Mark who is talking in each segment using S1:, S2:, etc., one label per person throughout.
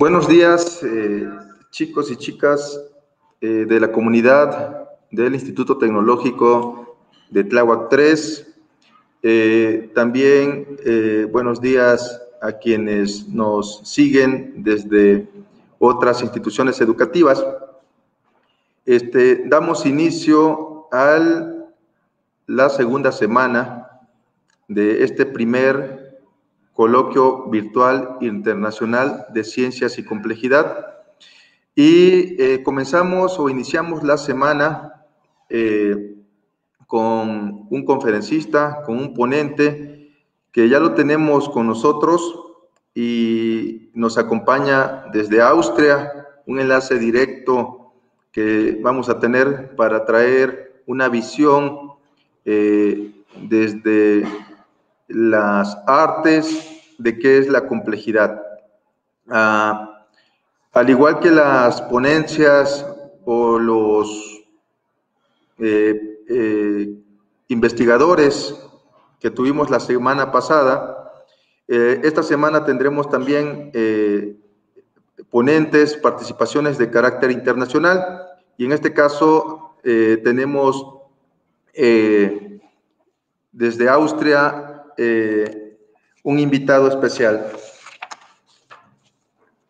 S1: Buenos días, eh, chicos y chicas eh, de la comunidad del Instituto Tecnológico de Tláhuac 3. Eh, también buenos días a quienes nos siguen desde otras instituciones educativas. Este, damos inicio a la segunda semana de este primer Coloquio Virtual Internacional de Ciencias y Complejidad. Y eh, comenzamos o iniciamos la semana eh, con un conferencista, con un ponente que ya lo tenemos con nosotros y nos acompaña desde Austria, un enlace directo que vamos a tener para traer una visión eh, desde las artes, de qué es la complejidad. Ah, al igual que las ponencias o los eh, eh, investigadores que tuvimos la semana pasada, eh, esta semana tendremos también ponentes, participaciones de carácter internacional y en este caso tenemos desde Austria un invitado especial.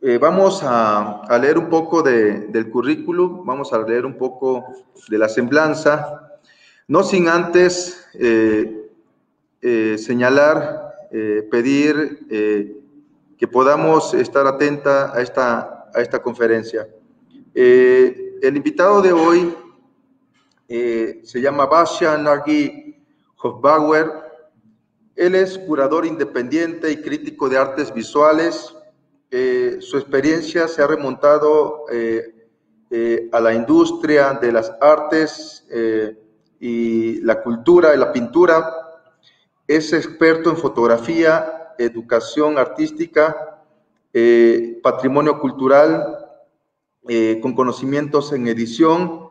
S1: Eh, vamos a, leer un poco del currículum, vamos a leer un poco de la semblanza, no sin antes eh, eh, señalar, pedir que podamos estar atenta a esta, a esta conferencia. el invitado de hoy se llama Basha Nagy Hofbauer, él es curador independiente y crítico de artes visuales. Eh, su experiencia se ha remontado eh, eh, a la industria de las artes y la cultura y la pintura. Es experto en fotografía, educación artística, patrimonio cultural, con conocimientos en edición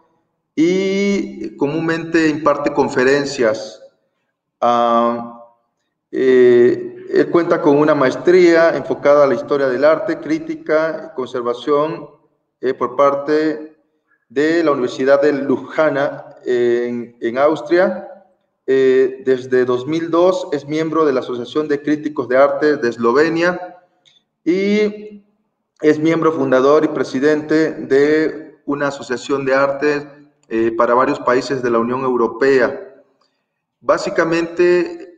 S1: y comúnmente imparte conferencias. Ah, eh, él cuenta con una maestría enfocada a la historia del arte, crítica, conservación eh, por parte de la Universidad de Lujana en, Austria. Eh, desde 2002 es miembro de la Asociación de Críticos de Arte de Eslovenia y es miembro fundador y presidente de una asociación de arte para varios países de la Unión Europea. Básicamente,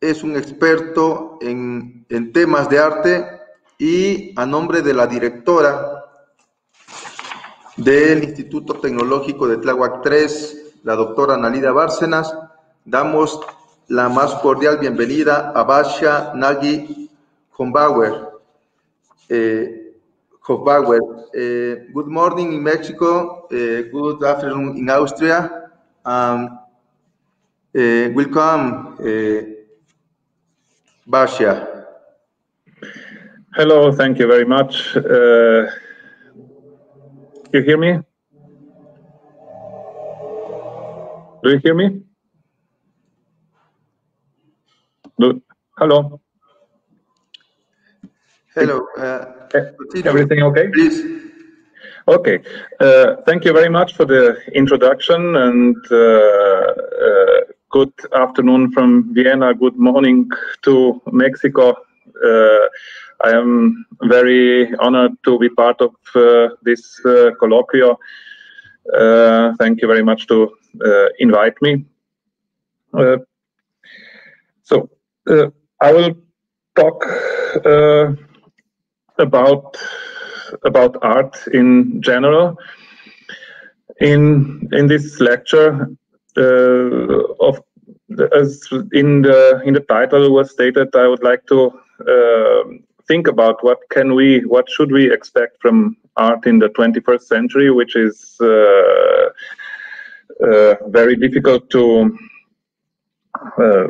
S1: es un experto en, temas de arte y a nombre de la directora del Instituto Tecnológico de Tláhuac 3, la doctora Nalida Bárcenas, damos la más cordial bienvenida a Basha Nagy Hombauer. Eh, eh, good morning in Mexico, eh, good afternoon in Austria. Um, welcome. Vasja.
S2: Hello, thank you very much. Uh, you hear me? Do you hear me? Do, hello.
S1: Hello. Uh,
S2: Everything okay?
S1: Please.
S2: Okay. Uh, thank you very much for the introduction and uh, uh, good afternoon from Vienna, good morning to Mexico. Uh, I am very honored to be part of uh, this uh, colloquium. Uh, thank you very much to uh, invite me. Uh, so I will talk about about art in general. In in this lecture, of as in the in the title was stated, I would like to uh, think about what can we, what should we expect from art in the 21st century, which is uh, uh, very difficult to uh,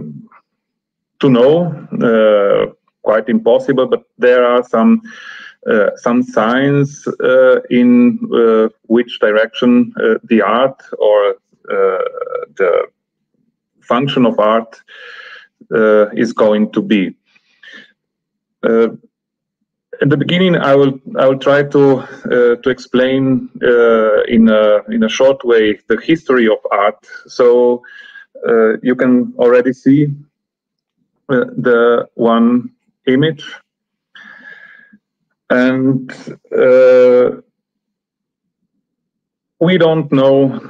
S2: to know, uh, quite impossible. But there are some uh, some signs in which direction the art or uh, the function of art uh, is going to be. Uh, at the beginning, I will I will try to uh, to explain uh, in a in a short way the history of art. So uh, you can already see uh, the one image, and uh, we don't know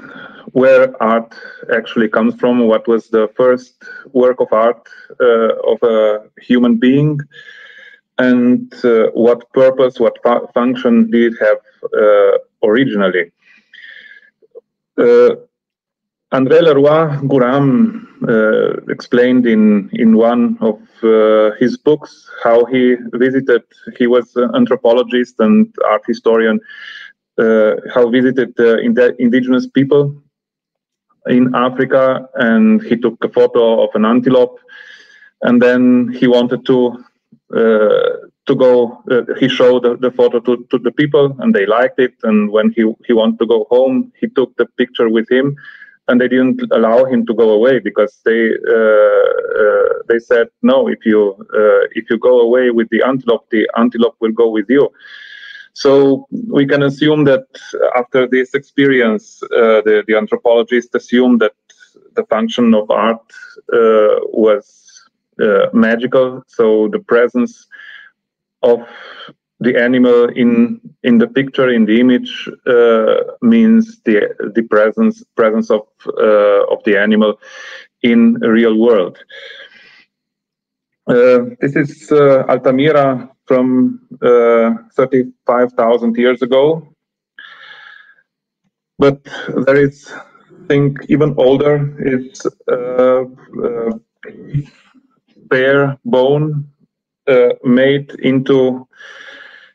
S2: where art actually comes from. What was the first work of art uh, of a human being? and uh, what purpose, what fu function did it have uh, originally. Uh, André Leroi-Gourhan uh, explained in, in one of uh, his books how he visited, he was an anthropologist and art historian, uh, how visited the indigenous people in Africa and he took a photo of an antelope and then he wanted to uh, to go. Uh, he showed the, the, photo to, to the people, and they liked it. And when he he wanted to go home, he took the picture with him, and they didn't allow him to go away because they uh, they said no. If you if you go away with the antelope, the antelope will go with you. So we can assume that after this experience, uh, the, the anthropologist assumed that the function of art uh, was uh, magical. So the presence of the animal in in the picture in the image uh, means the the presence presence of uh, of the animal in real world. Uh, this is Altamira from uh, 35,000 years ago. But there is, I think, even older. It's bare bone uh, made into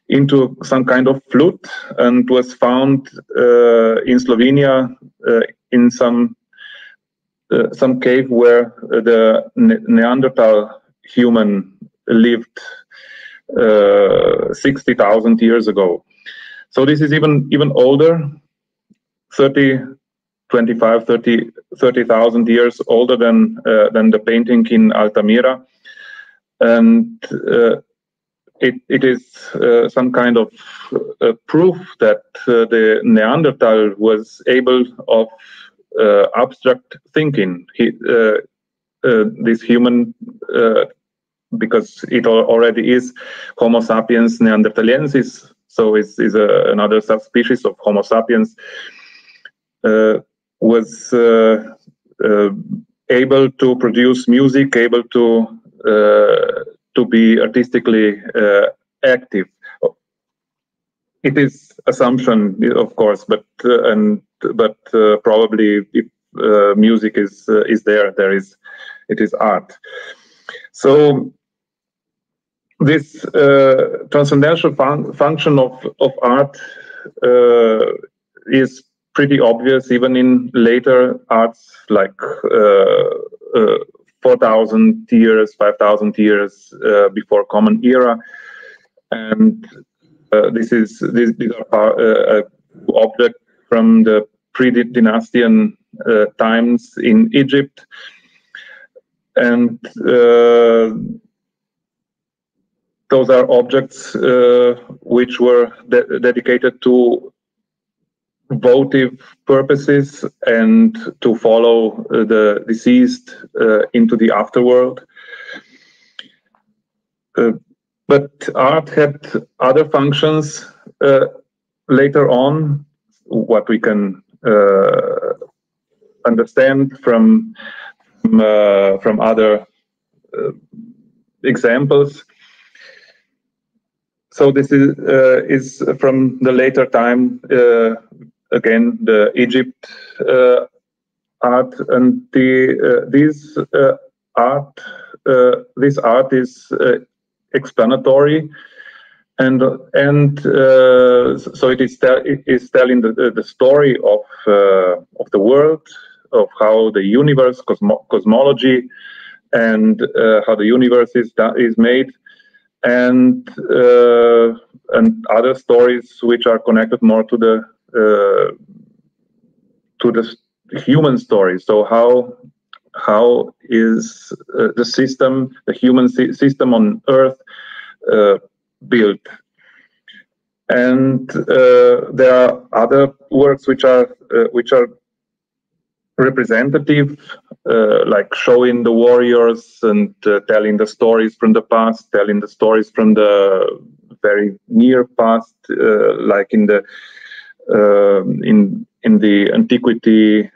S2: into some kind of flute and was found uh, in Slovenia uh, in some uh, some cave where the ne Neanderthal human lived uh, 60,000 years ago. So this is even even older, 30 25, 30, 30,000 years older than, uh, than the painting in Altamira. And uh, it, it is uh, some kind of uh, proof that the Neanderthal was able of abstract thinking. He, this human because it already is Homo sapiens neanderthalensis, so it's, it's a, another subspecies of Homo sapiens. Uh, was uh, uh, able to produce music, able to uh, to be artistically active. It is assumption, of course, but and but probably if music is is there, there is it is art. So this uh, transcendental fun function of, of art uh, is pretty obvious even in later arts like uh, uh, 4,000 years, 5,000 years uh, before Common Era. And uh, this is this, these are objects from the pre-dynastian times in Egypt. And those are objects which were de dedicated to votive purposes and to follow uh, the deceased uh, into the afterworld. Uh, but art had other functions uh, later on, what we can uh, understand from from, uh, from other examples so this is uh, is from the later time uh, again the Egypt uh, art and the uh, this uh, art this art is explanatory and and uh, so it is it is telling the, the story of uh, of the world of how the universe cosmo cosmology and uh, how the universe is is made and and other stories which are connected more to the uh, to the human story. So how how is uh, the system, the human system on Earth, uh, built and uh, there are other works which are uh, which are representative, uh, like showing the warriors and uh, telling the stories from the past, telling the stories from the very near past, uh, like in the in in the antiquity.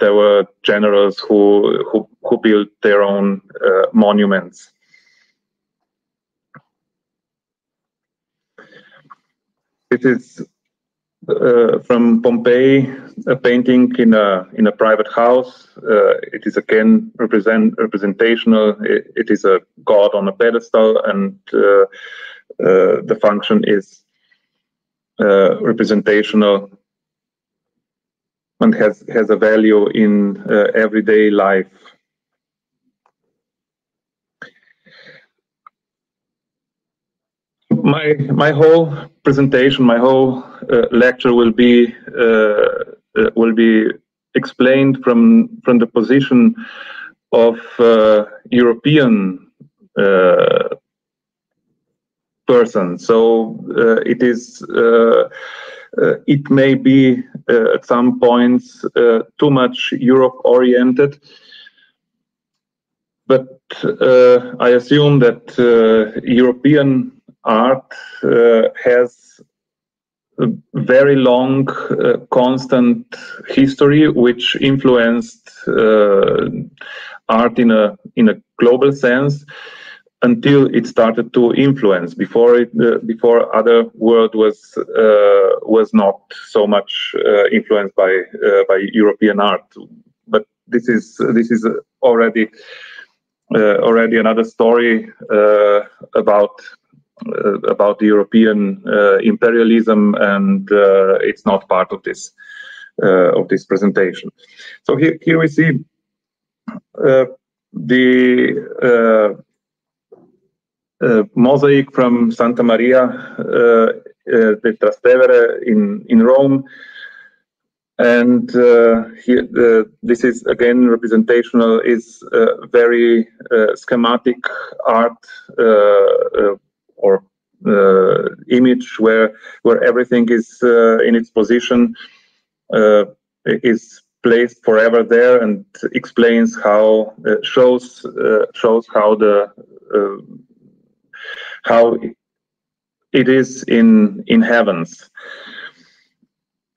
S2: there were generals who who, who built their own monuments It is uh, from Pompeii, a painting in a in a private house. Uh, it is again represent representational. It, it is a god on a pedestal, and uh, uh the function is uh, representational and has has a value in uh, everyday life. my my whole presentation, my whole lecture will be uh, uh, will be explained from from the position of uh, European uh, person. So uh, it is. it may be at some points too much Europe oriented, but I assume that European art uh, has very long, uh, constant history, which influenced uh, art in a in a global sense until it started to influence. Before it, uh, before other world was uh, was not so much uh, influenced by by European art. But this is this is already already another story about uh, about the European uh, imperialism, and uh, it's not part of this of this presentation. So here, here we see the mosaic from Santa Maria de Trastevere in in Rome and uh, here uh, this is again representational is uh, very schematic art or uh, image where where everything is uh, in its position uh, is placed forever there and explains how shows shows how the how it is in in heavens.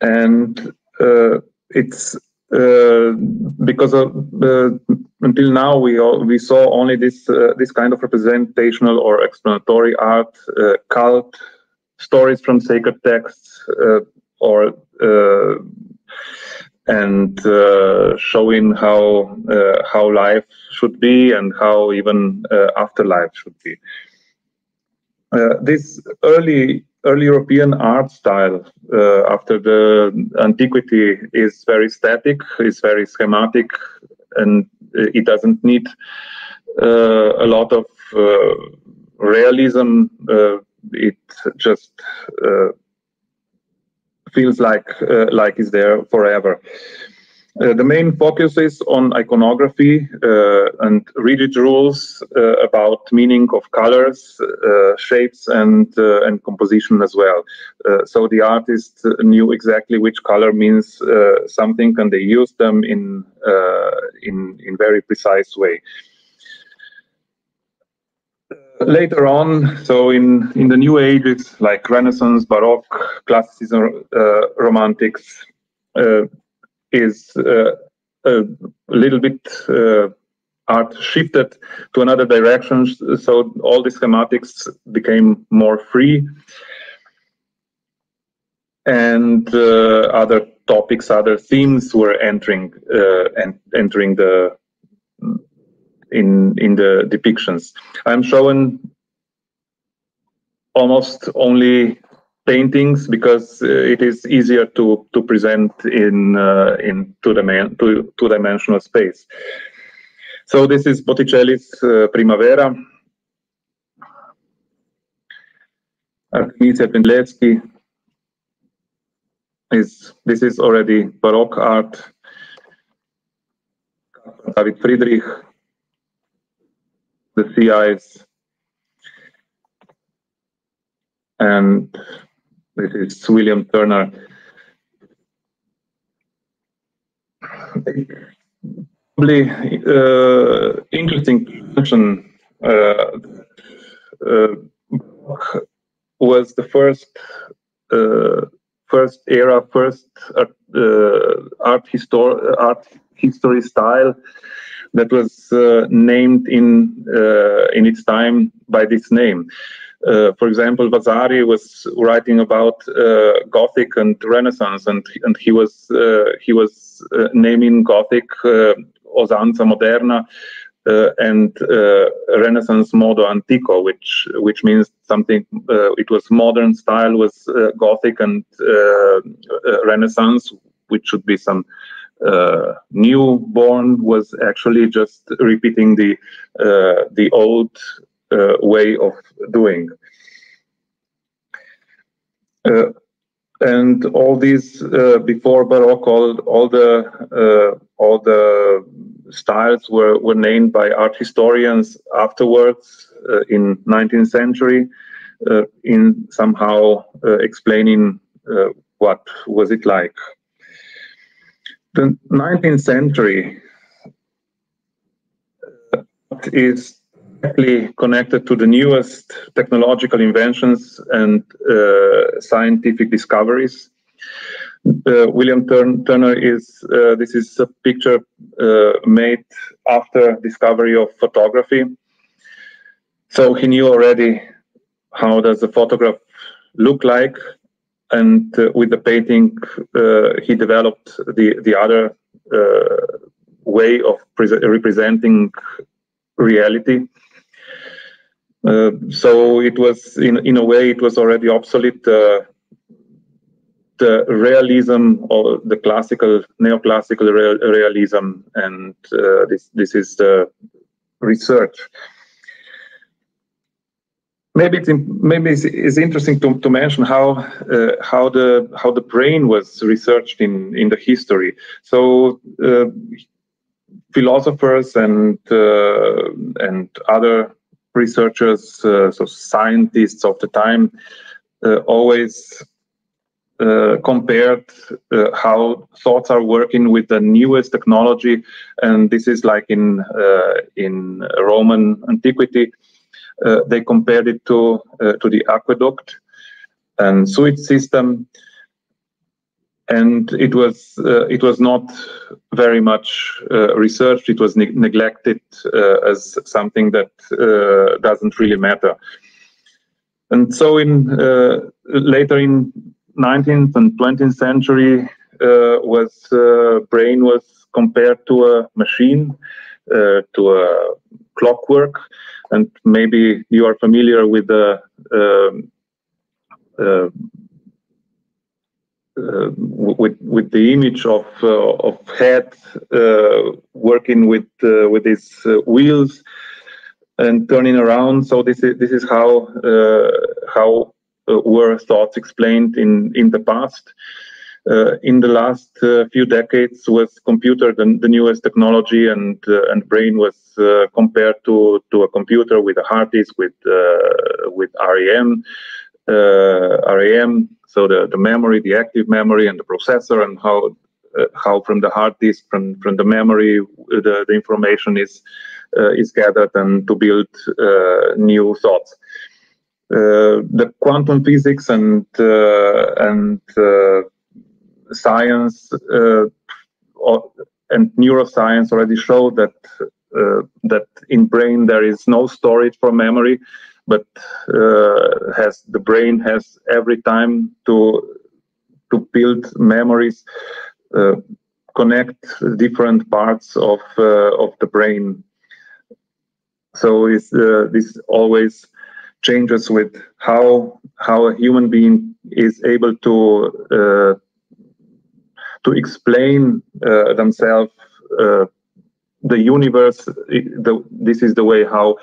S2: And uh, it's uh, because uh, until now we all, we saw only this uh, this kind of representational or explanatory art, uh, cult stories from sacred texts, or and showing how how life should be and how even afterlife should be. this early early European art style uh, after the antiquity is very static, is very schematic, and it doesn't need uh, a lot of uh, realism. Uh, it just uh, feels like uh, like it's there forever. Uh, the main focus is on iconography uh, and rigid rules uh, about meaning of colors, uh, shapes, and uh, and composition as well. so the artist knew exactly which color means something, and they used them in in in very precise way. Later on, so in in the new ages like Renaissance, Baroque, Classicism, Romantics is uh, a little bit uh, art shifted to another direction. So all the schematics became more free. And uh, other topics, other themes were entering uh, and entering the in in the depictions. I'm showing almost only paintings because uh, it is easier to to present in uh, in two dimension two two dimensional space. So this is Botticelli's uh, Primavera. Artemisia Gentileschi is this is already Baroque art. David Friedrich, the sea and this is William Turner. Probably uh, interesting question. Uh, uh, was the first uh, first era, first uh, art, histor- art history style that was uh, named in in its time by this name. Uh, for example, Vasari was writing about Gothic and Renaissance, and and he was he was naming Gothic Usanza Moderna uh, and uh, Renaissance modo antico, which which means something. Uh, it was modern style was Gothic and Renaissance, which should be some uh, newborn was actually just repeating the uh, the old uh, way of doing. and all these before Baroque, all, all the all the styles were, were named by art historians afterwards uh, in 19th century uh, in somehow uh, explaining uh, what was it like. The 19th century uh, is directly connected to the newest technological inventions and uh, scientific discoveries uh, William Turn Turner is uh, this is a picture uh, made after discovery of photography. So he knew already how does the photograph look like, and uh, with the painting uh, he developed the the other way of representing reality. So it was in in a way it was already obsolete the realism or the classical neoclassical real, realism and uh, this this is the research. Maybe it's maybe it's, it's interesting to, to mention how uh, how the how the brain was researched in in the history. So uh, philosophers and uh, and other researchers uh, so scientists of the time uh, always uh, compared uh, how thoughts are working with the newest technology, and this is like in uh, in Roman antiquity. Uh, they compared it to to the aqueduct and sewage system, and it was it was not very much researched. It was ne neglected as something that doesn't really matter. And so, in later in 19th and 20th century uh, was uh, brain was compared to a machine, uh, to a clockwork, and maybe you are familiar with the um, uh, uh, with with the image of uh, of head working with with these wheels and turning around. So this is this is how how uh, were thoughts explained in, in the past. Uh, in the last uh, few decades, with computer the, the newest technology, and and brain was compared to to a computer with a hard disk with with RAM, RAM. So the the memory, the active memory, and the processor, and how uh, how from the hard disk, from, from the memory, the, the information is uh, is gathered and to build uh, new thoughts. Uh, the quantum physics and uh, and uh, science and neuroscience already show that that in brain there is no storage for memory, but has the brain has every time to to build memories, uh, connect different parts of uh, of the brain. So is uh, this always changes with how how a human being is able to uh, to explain uh, themselves uh, the universe the, this is the way how uh,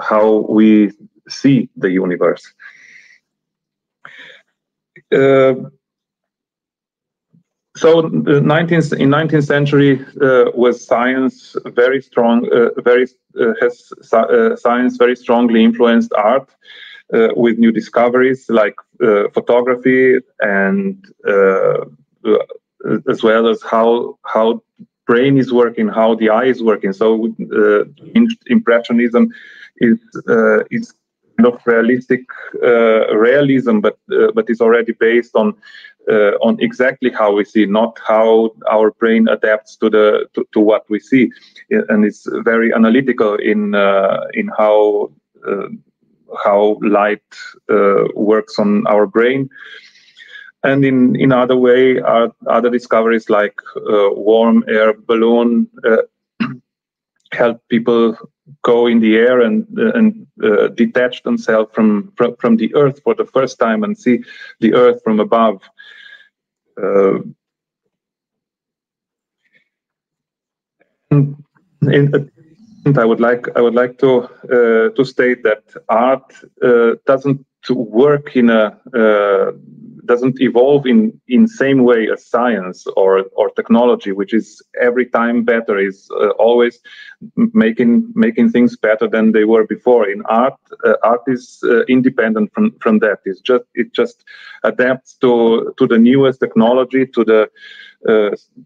S2: how we see the universe uh, so 19th, in 19th century uh, was science very strong, uh, very uh, has uh, science very strongly influenced art. uh, with new discoveries like uh, photography and uh, as well as how how brain is working, how the eye is working. So uh, impressionism is uh, is kind of realistic uh, realism, but but is already based on on exactly how we see, not how our brain adapts to the to, to what we see, and it's very analytical in in how how light uh, works on our brain. And in, in other way, other discoveries like uh, warm air balloon uh, help people go in the air and and uh, detach themselves from, from, from the earth for the first time and see the earth from above. Uh, I would like I would like to uh, to state that art uh, doesn't work in a uh, doesn't evolve in in same way as science or or technology, which is every time better, is uh, always making making things better than they were before. In art, uh, art is uh, independent from from that. It's just it just adapts to to the newest technology, to the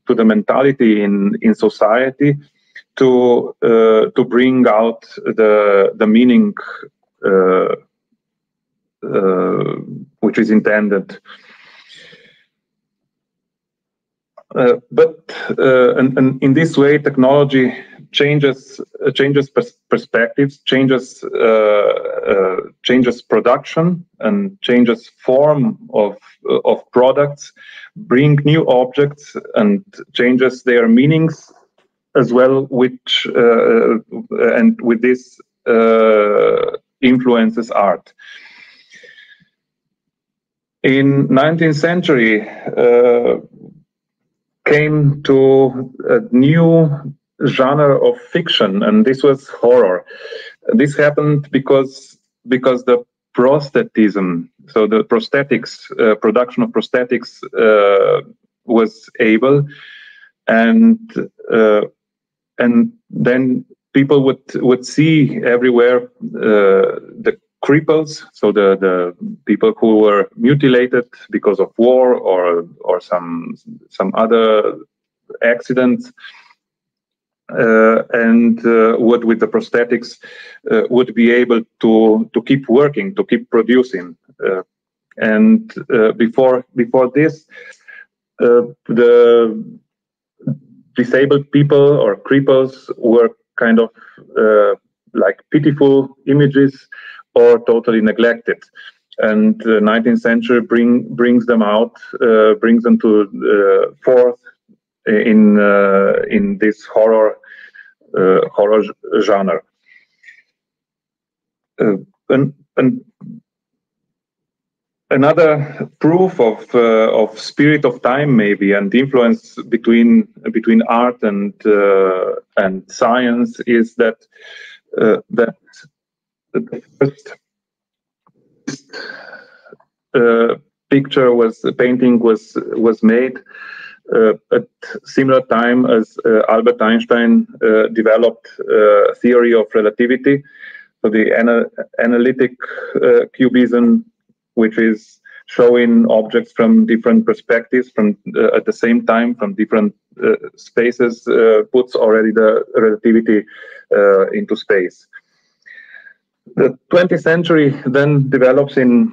S2: to the mentality in in society to uh, to bring out the the meaning uh, uh, which is intended. Uh, but uh, and, and, in this way, technology changes uh, changes pers perspectives, changes changes production, and changes form of of products, bring new objects, and changes their meanings as well, which uh, and with this uh, influences art. In 19th century, uh, came to a new genre of fiction, and this was horror. This happened because because the prosthetism, so the prosthetics uh, production of prosthetics uh, was able, and uh, and then people would would see everywhere uh, the cripples, so the the people who were mutilated because of war or or some some other accidents. Uh, and uh, would with the prosthetics uh, would be able to to keep working to keep producing uh, and uh, before before this the disabled people or cripples were kind of uh, like pitiful images or totally neglected. And the 19th century bring, brings them out, uh, brings them to uh, forth in uh, in this horror uh, horror genre. Uh, and, and another proof of uh, of spirit of time maybe and influence between between art and uh, and science is that uh, that the first uh, picture was painting was was made uh, at similar time as uh, Albert Einstein developed theory of relativity. So the ana analytic cubism which is showing objects from different perspectives from uh, at the same time from different uh, spaces uh, puts already the relativity uh, into space the 20th century then develops in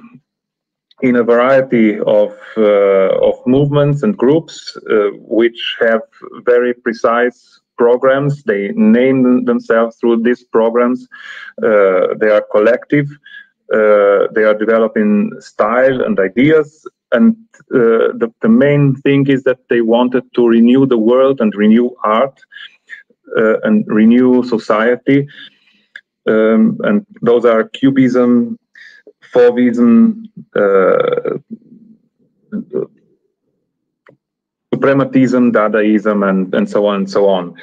S2: in a variety of uh, of movements and groups uh, which have very precise programs they name themselves through these programs they are collective uh, they are developing style and ideas. And uh, the, the main thing is that they wanted to renew the world and renew art uh, and renew society. Um, and those are Cubism, Fauvism, uh, suprematism, Dadaism, and, and so on and so on.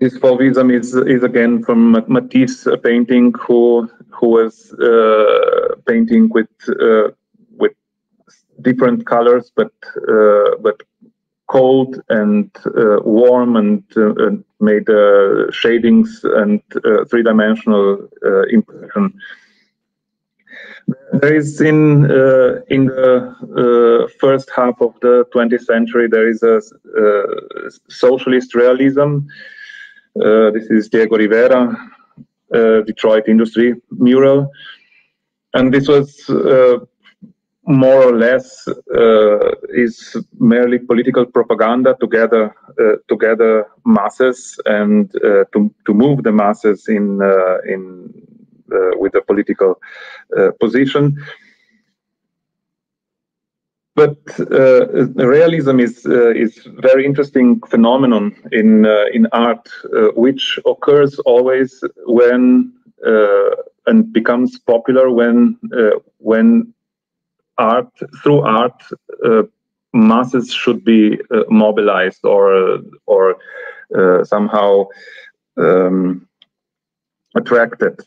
S2: This Fauvism is is again from Matisse painting, who who was uh, painting with uh, with different colors, but uh, but cold and uh, warm and, uh, made shadings and three-dimensional impression. There is in uh, in the uh, first half of the 20th century there is a uh, socialist realism. this is Diego Rivera, Detroit Industry mural, and this was more or less uh, is merely political propaganda to gather uh, to gather masses and uh, to to move the masses in in uh, with a political uh, position. But uh, realism is is very interesting phenomenon in in art, which occurs always when and becomes popular when when art through art uh, masses should be uh, mobilized or or uh, somehow um, attracted.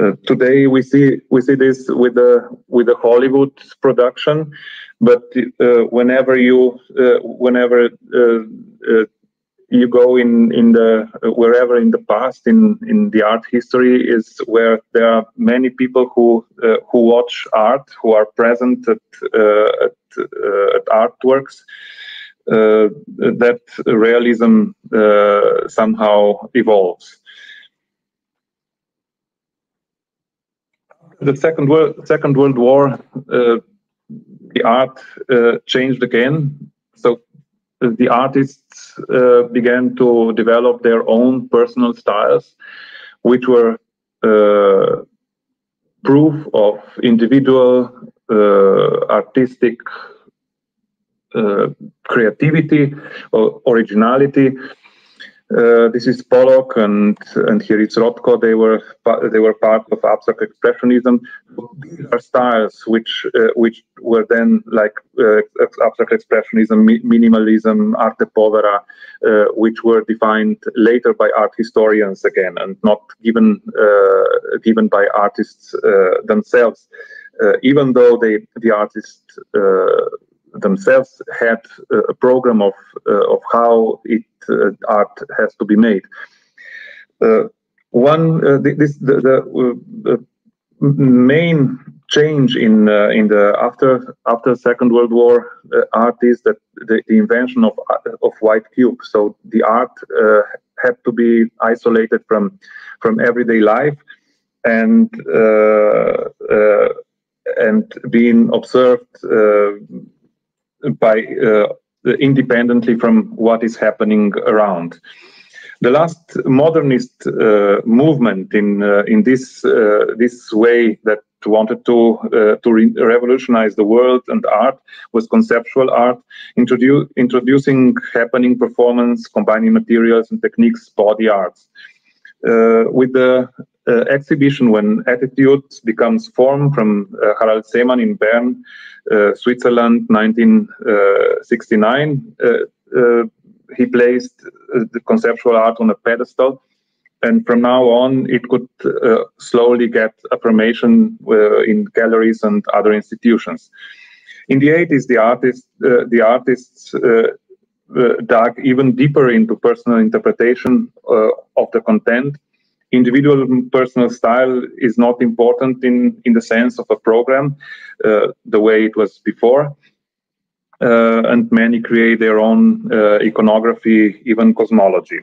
S2: Uh, today we see we see this with the with the Hollywood production, but uh, whenever you uh, whenever you go in in the wherever in the past in in the art history is where there are many people who uh, who watch art who are present at at, at artworks. that realism somehow evolves. the Second World Second World War, uh, the art uh, changed again. So uh, the artists uh, began to develop their own personal styles, which were uh, proof of individual uh, artistic creativity or originality uh, this is Pollock and and here it's Rothko. They were they were part of abstract expressionism. These are styles which uh, which were then like uh, abstract expressionism, mi minimalism, arte povera, uh, which were defined later by art historians again, and not given uh, given by artists themselves. even though they the artists themselves had a program of of how it uh, art has to be made. Uh, one, uh, this the, the, main change in in the after after Second World War art is that the, the, invention of of white cube. So the art had to be isolated from from everyday life and uh, uh, and being observed uh, by independently from what is happening around. The last modernist uh, movement in uh, in this uh, this way that wanted to uh, to re revolutionize the world and art was conceptual art, introdu introducing happening performance, combining materials and techniques, body arts. Uh, with the uh, exhibition when attitude becomes form from Harald Szeemann in Bern uh, Switzerland, 1969. Uh, uh, he placed the conceptual art on a pedestal. And from now on it could uh, slowly get affirmation uh, in galleries and other institutions. In the 80s the uh, the artists dug even deeper into personal interpretation of the content individual personal style is not important in, in the sense of a program uh, the way it was before. Uh, and many create their own uh, iconography, even cosmology.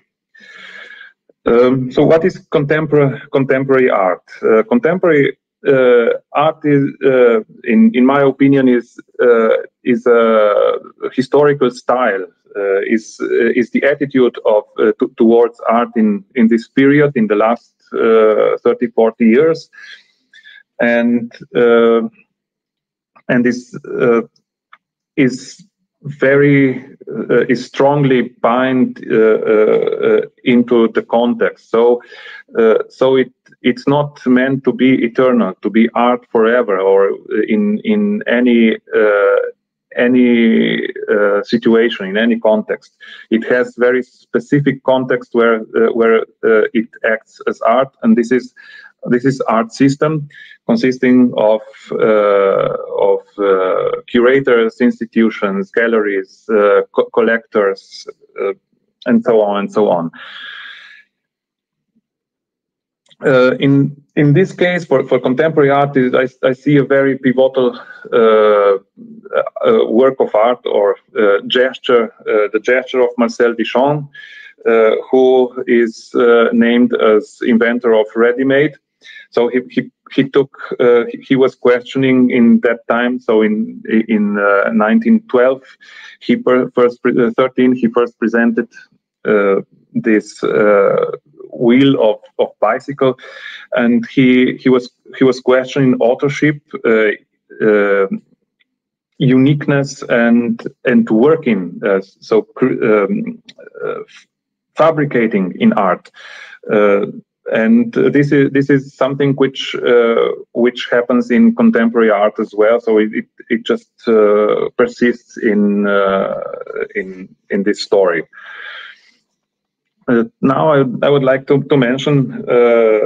S2: Um, so what is contemporary contemporary art? Uh, contemporary art is, uh, in in my opinion, is is a historical style uh, is uh, is the attitude of uh, towards art in in this period in the last 30 40 years. And and this is very uh, is strongly bind uh, uh, into the context. So, so it it's not meant to be eternal, to be art forever, or in in any any uh, situation in any context. It has very specific context where uh, where uh, it acts as art, and this is this is art system consisting of uh, of uh, curators, institutions, galleries, uh, co collectors, uh, and so on and so on. Uh, in in this case, for, for contemporary art, I, I see a very pivotal uh, work of art or gesture, the gesture of Marcel Duchamp, who is named as inventor of ready-made. So he, he, he took, he was questioning in that time, so in, in 1912, he first, 13, he first presented this uh, wheel of, of bicycle, and he he was he was questioning authorship, uh, uh, uniqueness, and and working. Uh, so um, uh, fabricating in art. Uh, and this is this is something which uh, which happens in contemporary art as well. So it it, it just persists in in in this story. Uh, now I, I, would like to, to mention uh,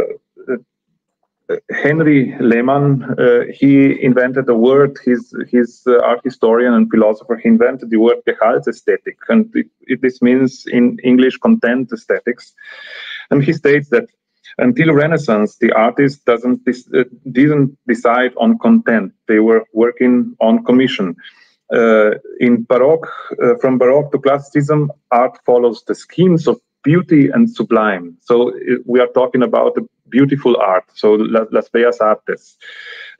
S2: Harry Lehmann, uh, he invented a word, he's, he's uh, art historian and philosopher, he invented the word Gehaltsästhetik, and it, it, this means in English content aesthetics. And he states that until Renaissance, the artist doesn't uh, didn't decide on content; they were working on commission. Uh, in Baroque, uh, from Baroque to Classicism, art follows the schemes of beauty and sublime. So we are talking about the beautiful art, so Las Bellas Artes.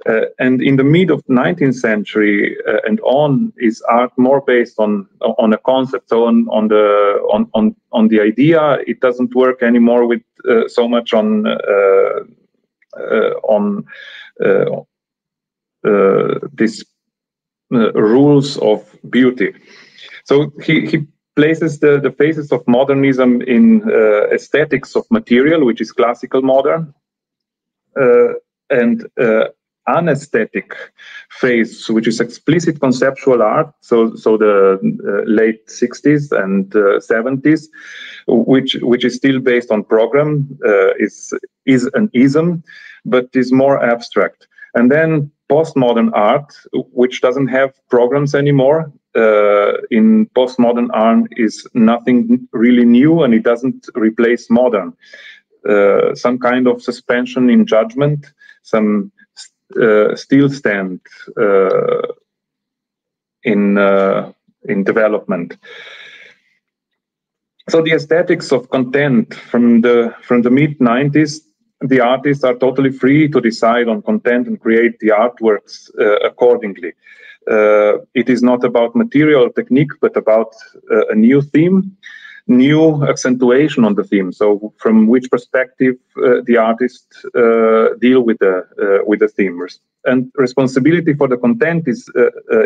S2: Uh, and in the mid of 19th century uh, and on is art more based on on a concept so on on the on on, on the idea it doesn't work anymore with uh, so much on uh, uh, on uh, these rules of beauty so he, he places the, the phases of modernism in uh, aesthetics of material, which is classical modern, uh, and uh, anesthetic phase, which is explicit conceptual art, so so the uh, late 60s and 70s, uh, which which is still based on program, uh, is is an ism, but is more abstract. And then postmodern art, which doesn't have programs anymore, uh, in postmodern art is nothing really new and it doesn't replace modern. Uh, some kind of suspension in judgment, some uh, still stand uh, in uh, in development. So the aesthetics of content from the from the mid 90s the artists are totally free to decide on content and create the artworks uh, accordingly uh, it is not about material or technique, but about uh, a new theme, new accentuation on the theme. So, from which perspective uh, the artist uh, deal with the uh, with the themes. And responsibility for the content is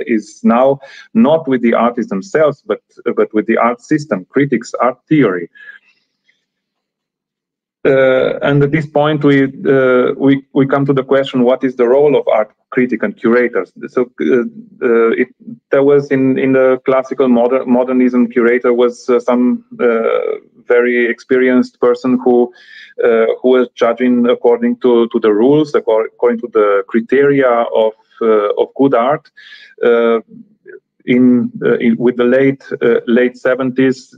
S2: is now not with the artists themselves, but but with the art system, critics, art theory. Uh, and at this point, we, uh, we we come to the question: What is the role of art critic and curators? So uh, uh it, there was in in the classical modern, modernism, curator was uh, some uh, very experienced person who who was judging according to to the rules, according to the criteria of of good art. in, in, with the late late 70s,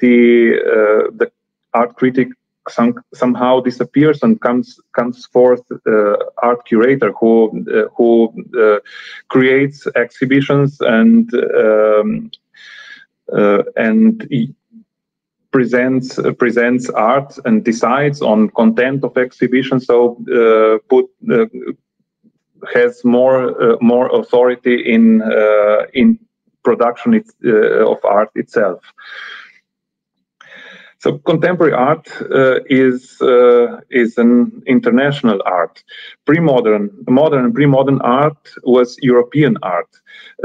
S2: the the art critic some, somehow disappears and comes comes forth uh, art curator who uh, who uh, creates exhibitions and um, uh, and presents uh, presents art and decides on content of exhibition. So uh, put has more more authority in in production it, of art itself. So contemporary art uh, is uh, is an international art. Pre-modern, modern and pre-modern art was European art.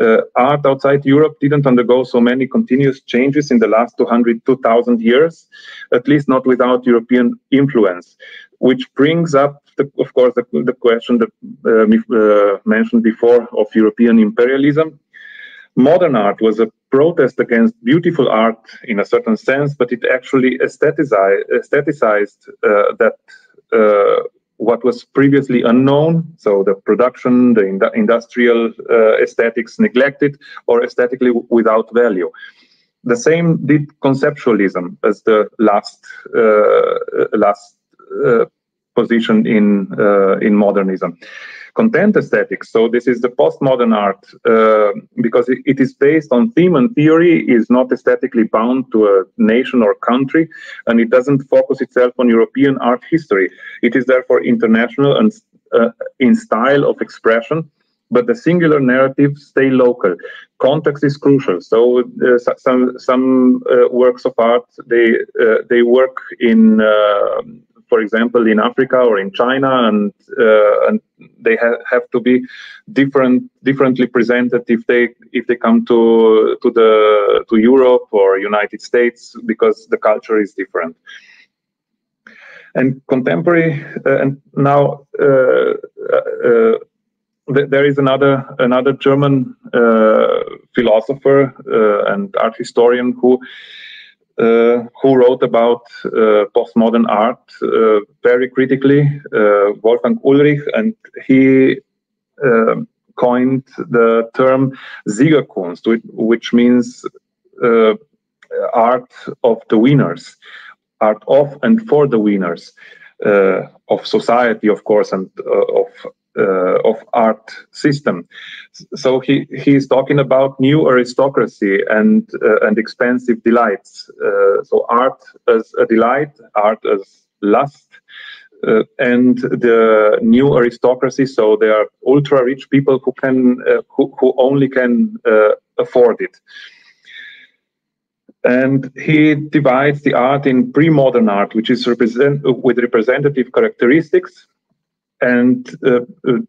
S2: Uh, art outside Europe didn't undergo so many continuous changes in the last 200, 2000 years, at least not without European influence, which brings up, the, of course, the, the question that uh, uh, mentioned before of European imperialism modern art was a protest against beautiful art in a certain sense, but it actually aestheticized, aestheticized uh, that uh, what was previously unknown, so the production, the ind industrial uh, aesthetics neglected, or aesthetically without value. The same did conceptualism as the last uh, last uh, position in uh, in modernism content aesthetics. So this is the postmodern art uh, because it, it is based on theme and theory, is not aesthetically bound to a nation or country, and it doesn't focus itself on European art history. It is therefore international and uh, in style of expression. But the singular narratives stay local. Context is crucial. So uh, some some uh, works of art they uh, they work in uh, for example, in Africa or in China, and uh, and they ha have to be different, differently presented if they if they come to to the to Europe or United States because the culture is different. And contemporary, uh, and now uh, uh th there is another another German uh, philosopher uh, and art historian who uh, who wrote about uh, postmodern art uh, very critically, Wolfgang Ullrich, and he coined the term Siegerkunst, which means art of the winners, art of and for the winners uh, of society, of course, and uh, of uh, of art system. So he he is talking about new aristocracy and uh, and expensive delights. Uh, so art as a delight, art as lust. Uh, and the new aristocracy, so they are ultra rich people who can, uh, who, who only can uh, afford it and he divides the art in pre-modern art, which is represent with representative characteristics, and uh, uh,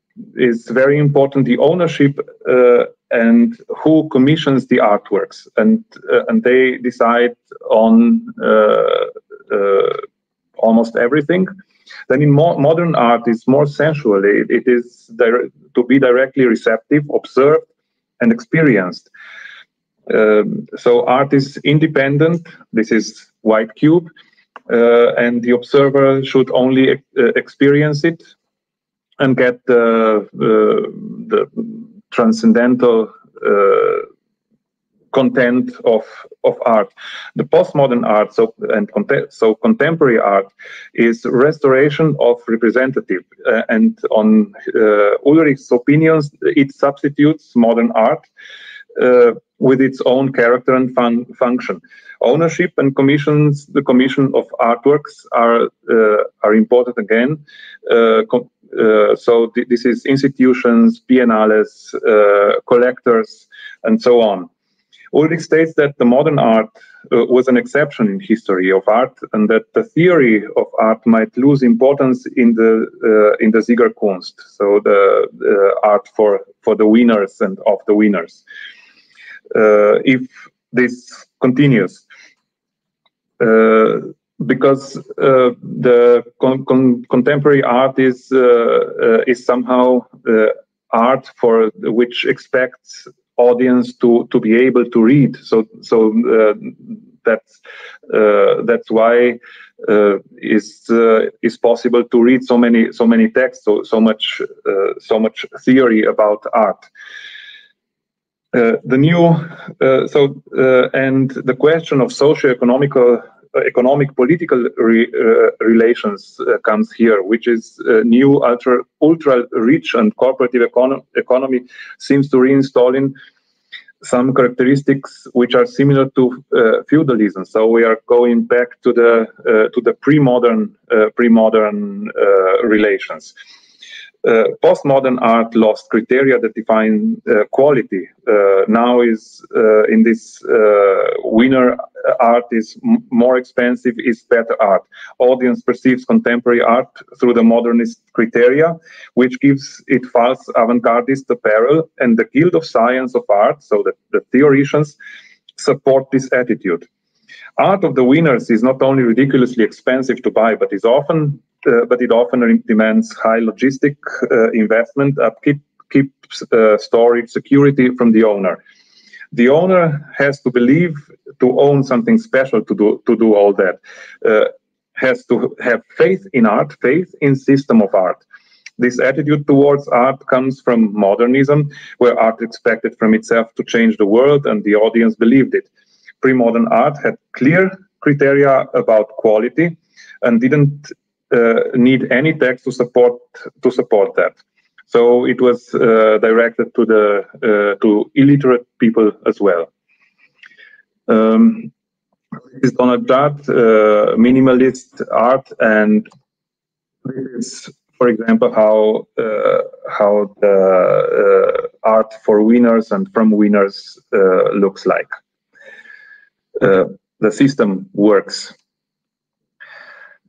S2: very important the ownership uh, and who commissions the artworks. And uh, and they decide on uh, uh, almost everything. Then in mo modern art it's more sensual. It, is to be directly receptive observed and experienced. Um, so art is independent. This is white cube. And the observer should only experience it and get the the transcendental uh, content of of art. The postmodern art, so and so contemporary art, is restoration of representative. Uh, and on uh, Ullrich's opinions, it substitutes modern art uh, with its own character and fun function. Ownership and commissions, the commission of artworks are uh, are important again. Uh, uh, so th this is institutions, biennales, uh, collectors, and so on. Ullrich states that the modern art uh, was an exception in history of art, and that the theory of art might lose importance in the uh, in the Siegerkunst, so the art for for the winners and of the winners. Uh, if this continues, because uh, the con con contemporary art is uh, uh, is somehow art for which expects audience to to be able to read. So so that's that's why uh, is uh, is possible to read so many so many texts so so much uh, so much theory about art the new so and the question of socio-economical economic political re, uh, relations uh, comes here, which is uh, new ultra ultra rich and cooperative econo economy seems to reinstall in some characteristics which are similar to uh, feudalism. So we are going back to the uh, to the pre-modern uh, pre-modern relations uh, postmodern art lost criteria that define uh, quality. Uh, now is uh, in this uh, winner art is more expensive is better art. Audience perceives contemporary art through the modernist criteria, which gives it false avant-gardist apparel. And the Guild of Science of Art, so the, the theoreticians, support this attitude. Art of the winners is not only ridiculously expensive to buy, but is often uh, but it often demands high logistic uh, investment, upkeep, keep uh, storage, security from the owner. The owner has to believe to own something special to do to do all that. has to have faith in art, faith in system of art. This attitude towards art comes from modernism, where art expected from itself to change the world and the audience believed it. Pre-modern art had clear criteria about quality and didn't uh, need any text to support to support that. So it was uh, directed to the uh, to illiterate people as well. Um, is Donald Judd, uh, minimalist art, and this is, for example, how uh, how the uh, art for winners and from winners uh, looks like. the system works.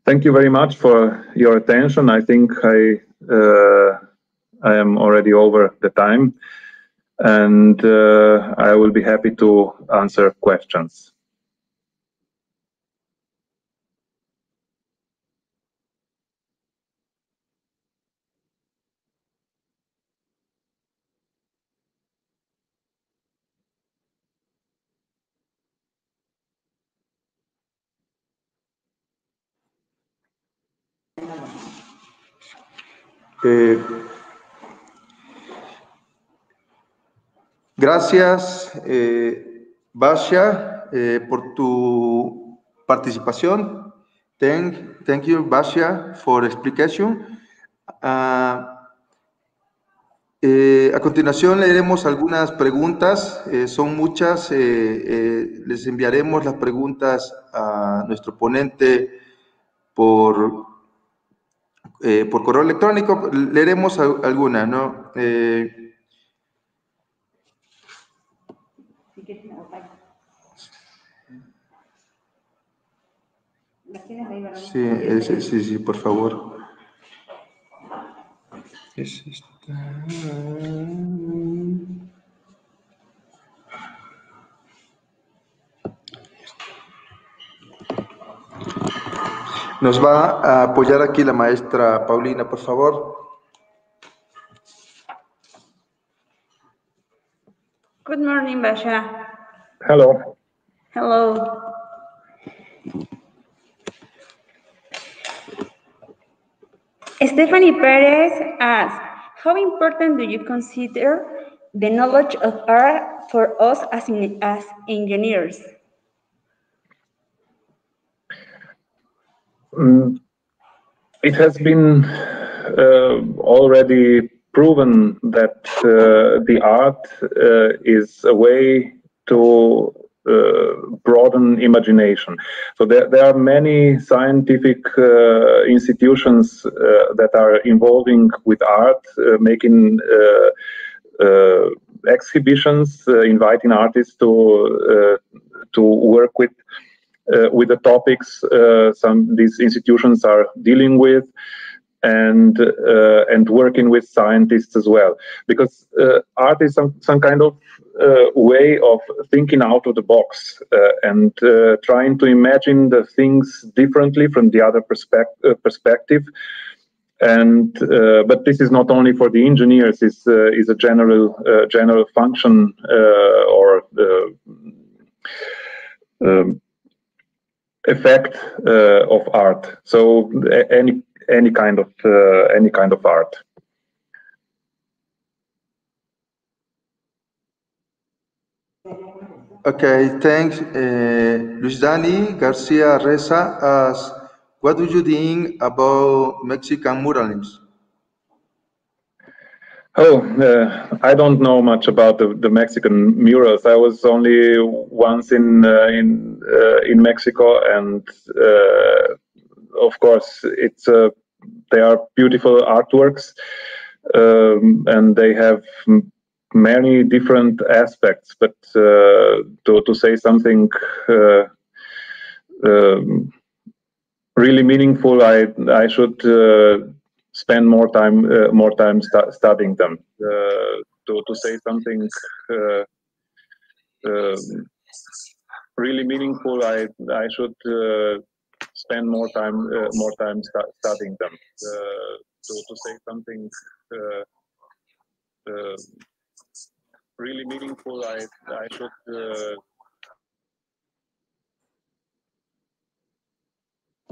S2: Thank you very much for your attention. I think I I am already over the time, and uh, I will be happy to answer questions.
S1: Eh, Gracias, eh, Basia, eh, por tu participación. Thank, thank you, Basia, for explanation. Ah, eh, a continuación leeremos algunas preguntas, eh, son muchas, les enviaremos las preguntas a nuestro ponente por, por correo electrónico, leeremos algunas, ¿no? Sí, sí, sí, por favor. Nos va a apoyar aquí la maestra Paulina, por favor.
S3: Good morning, Basha.
S2: Hello.
S3: Hello. Stephanie Perez asks, how important do you consider the knowledge of art for us as, in, as engineers?
S2: Mm, it has been uh, already proven that uh, the art uh, is a way to uh, broaden imagination. So there, there are many scientific uh, institutions uh, that are involving with art, making exhibitions, inviting artists to to work with with the topics some these institutions are dealing with and uh, and working with scientists as well. Because uh, art is some some kind of uh, way of thinking out of the box uh, and uh, trying to imagine the things differently from the other perspective uh, perspective. And but this is not only for the engineers is is a general general function or um, effect of art so any any kind of uh, any kind of art.
S1: Okay, thanks. Uh, Luis Dani Garcia Reza asks, what do you think about Mexican muralism?
S2: Oh, uh, I don't know much about the, the, Mexican murals. I was only once in uh, in uh, in Mexico, and uh, of course, it's uh, they are beautiful artworks, um, and they have many different aspects. But uh, to to say something um, really meaningful, I I should spend more time uh, more time stu studying them. Uh, to to say something. Um, really meaningful, I I should spend more time uh, more time stu studying them. Uh, so to say something uh, uh, really meaningful, I I should.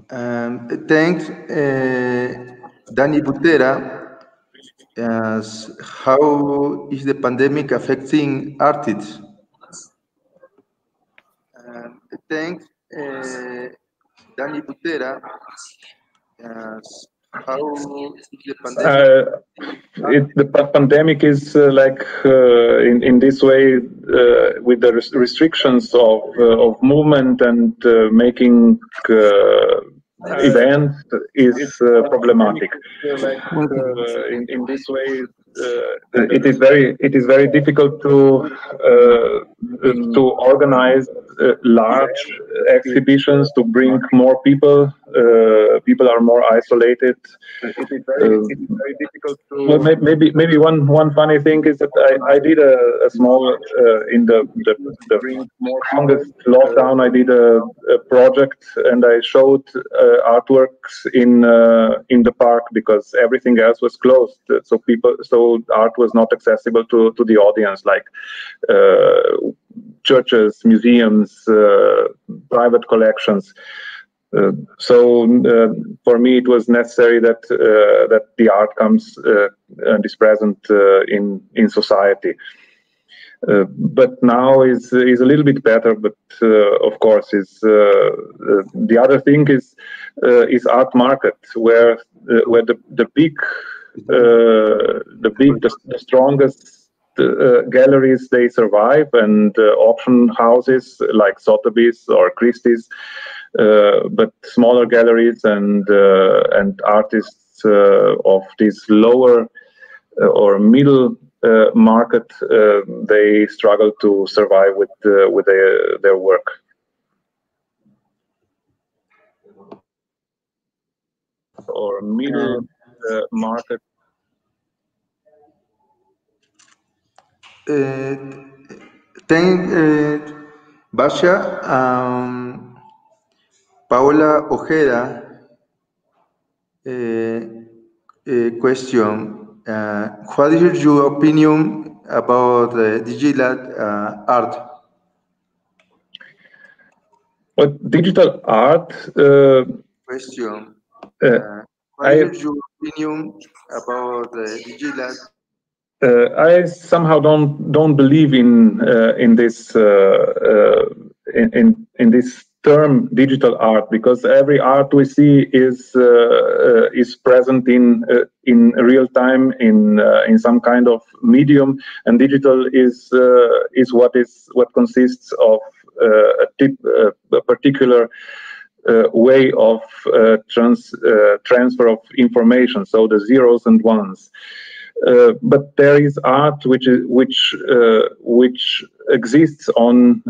S1: Um, thanks, uh, Danny Butera. How is the pandemic affecting artists? Um, thanks, uh, Danny Butera. How is the pandemic?
S2: Uh, it, the pa- pandemic is uh, like uh, in in this way uh, with the res- restrictions of uh, of movement and uh, making events is problematic. in in this way, it is very it is very difficult to to organize large exhibitions to bring more people. people are more isolated. It is very, it is very difficult to. Well, maybe maybe one one funny thing is that I, I did a, a small uh, in the the, the longest lockdown I did a, a project and I showed uh, artworks in uh, in the park because everything else was closed so people so art was not accessible to to the audience like churches museums private collections uh, so uh, for me, it was necessary that uh, that the art comes and is present in in society. Uh, but now is is a little bit better. But uh, of course, is uh, the other thing is is art market where where the the big the big the, the strongest Uh, galleries they survive and uh, auction houses like Sotheby's or Christie's uh, but smaller galleries and uh, and artists uh, of this lower uh, or middle market they struggle to survive with with their, their work. Or middle market
S1: Uh, thank uh, Vasja. Um, Paola Ojeda uh, uh, question, uh, what is your opinion about digital art?
S2: What digital art?
S1: question. what is your opinion about digital
S2: uh, I somehow don't don't believe in uh, in this uh, in in this term digital art because every art we see is uh, uh, is present in uh, in real time in uh, in some kind of medium. And digital is uh, is what is what consists of uh, a, tip, a particular way of trans transfer of information. So the zeros and ones but there is art which is which which exists on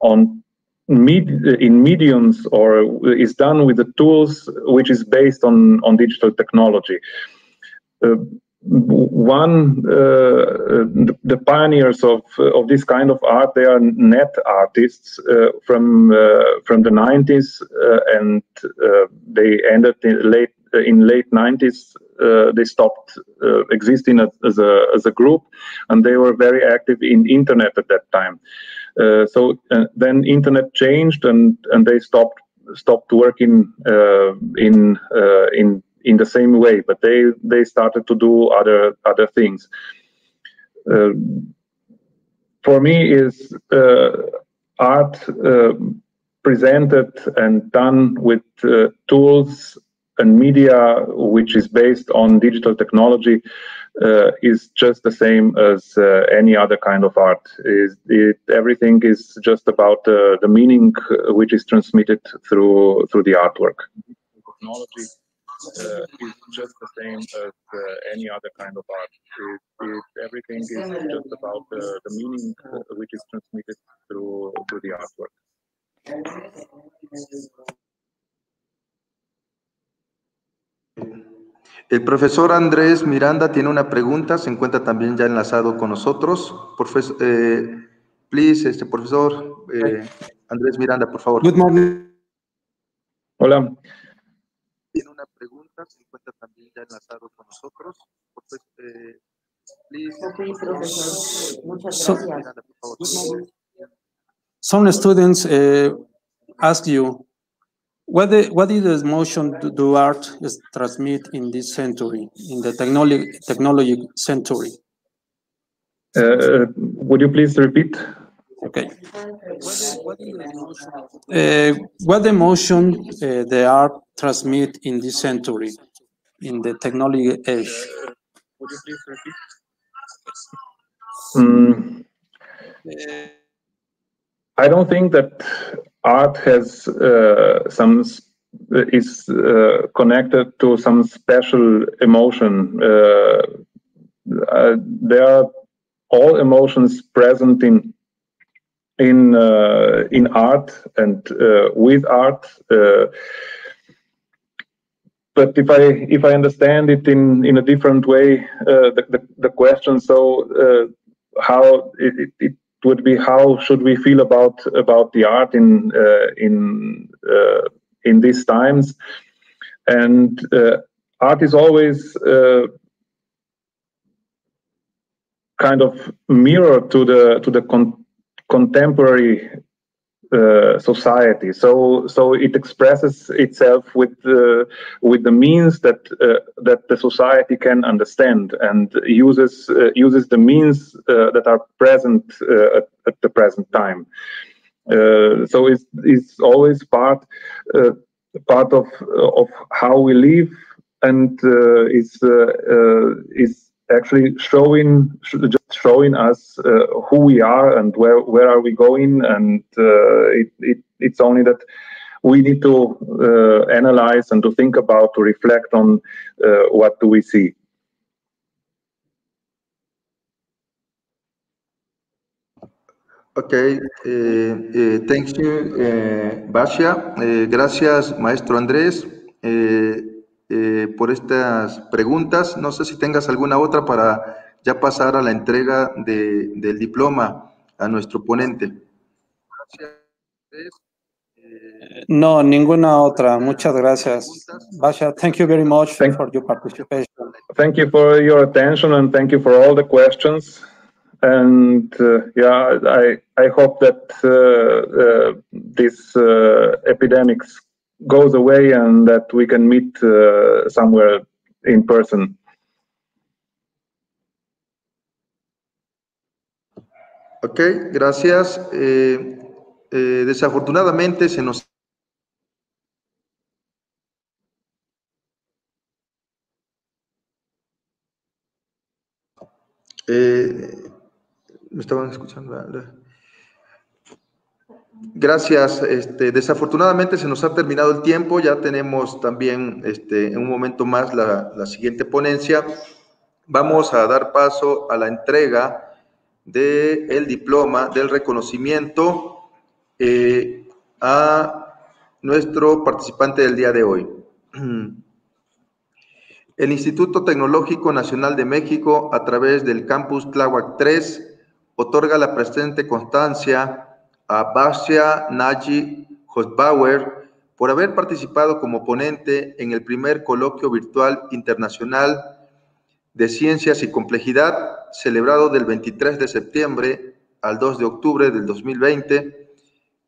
S2: on med in mediums or is done with the tools which is based on on digital technology. Uh, one uh, the, the, pioneers of of this kind of art they are net artists uh, from uh, from the 90s uh, and uh, they ended in late in late 90s they stopped existing as, as, a as a group and they were very active in internet at that time uh, so uh, then internet changed and and they stopped stopped working uh, in in in the same way, but they they started to do other other things. for me, is art presented and done with uh, tools and media which is based on digital technology uh, is just the same as uh, any other kind of art. Is it, everything is just about uh, the meaning uh, which is transmitted through through the artwork. Technology uh, is just the same as uh, any other kind of art. It, everything is just about the meaning which is transmitted through through the artwork.
S1: El profesor Andrés Miranda tiene una pregunta, se encuentra también ya enlazado con nosotros. Profesor, eh, please, este profesor eh, Andrés Miranda, por favor.
S4: Good morning.
S2: Hola.
S1: Tiene una pregunta, se encuentra también ya enlazado con nosotros. eh, please,
S4: profesor. Muchas gracias. Miranda, por favor. 'Some students uh, ask you, What, the,
S5: what is the emotion do art transmit in this century, in the technology, technology century?
S2: Uh, uh, would you please repeat?
S5: Okay. Uh, what emotion uh, the art transmit in this century, in the technology age?
S2: Would you please repeat? Mm. Uh, I don't think that art has uh, some is uh, connected to some special emotion. Uh, uh there are all emotions present in in uh, in art and uh, with art. but if I if I understand it in in a different way, the, the, the question so how it, it would be how should we feel about about the art in uh, in uh, in these times? And uh, art is always uh, kind of mirror to the to the con contemporary uh, society. So so it expresses itself with uh, with the means that uh, that the society can understand and uses uh, uses the means uh, that are present at, at, the present time. so it's it's always part part of of how we live and is is actually showing just showing us uh, who we are and where where are we going and uh, it, it, it's only that we need to uh, analyze and to think about to reflect on uh, what do we see
S1: Okay, uh, uh, thank you, Vasja. gracias, maestro Andrés. Eh, por estas preguntas. No sé si tengas alguna otra para ya pasar a la entrega de, del diploma a nuestro ponente.
S5: No, ninguna otra. Muchas gracias. Basha, thank you very much
S2: thank,
S5: for your participation.
S2: Thank you for your attention and thank you for all the questions. And uh, yeah, I I hope that uh, uh, this uh, epidemics goes away and that we can meet uh, somewhere in person.
S1: Ok, gracias. Eh, eh, desafortunadamente se nos... Eh, me estaban escuchando. Gracias. Este, desafortunadamente se nos ha terminado el tiempo. Ya tenemos también este, en un momento más la, siguiente ponencia. Vamos a dar paso a la entrega del diploma del reconocimiento eh, a nuestro participante del día de hoy. El Instituto Tecnológico Nacional de México, a través del campus Tláhuac 3, otorga la presente constancia a Basia Naji Hosbauer por haber participado como ponente en el primer coloquio virtual internacional de ciencias y complejidad celebrado del 23 de septiembre al 2 de octubre del 2020.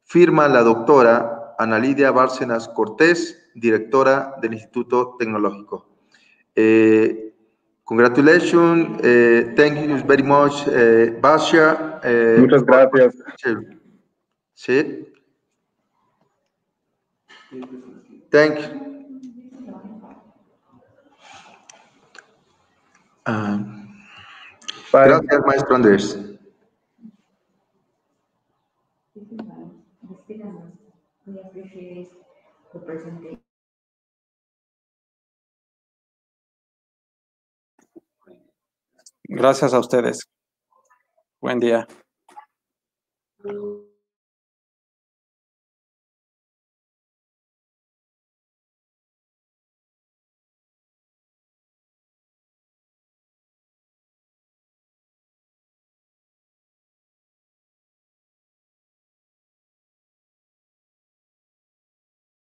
S1: Firma la doctora Ana Lidia Bárcenas Cortés, directora del Instituto Tecnológico. Eh, congratulations, eh, thank you very much, eh, Basia.
S2: Eh, Muchas gracias.
S1: Sí. Thank you. Uh, gracias, maestro Andrés.
S5: Gracias a ustedes. Buen día.